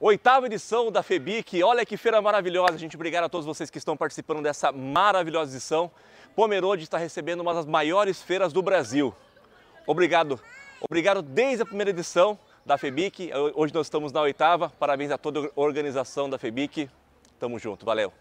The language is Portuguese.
Oitava edição da FEBIC, olha que feira maravilhosa, A gente. Obrigado a todos vocês que estão participando dessa maravilhosa edição. Pomerode está recebendo uma das maiores feiras do Brasil. Obrigado, obrigado desde a primeira edição da FEBIC. Hoje nós estamos na oitava. Parabéns a toda a organização da FEBIC. Tamo junto, valeu.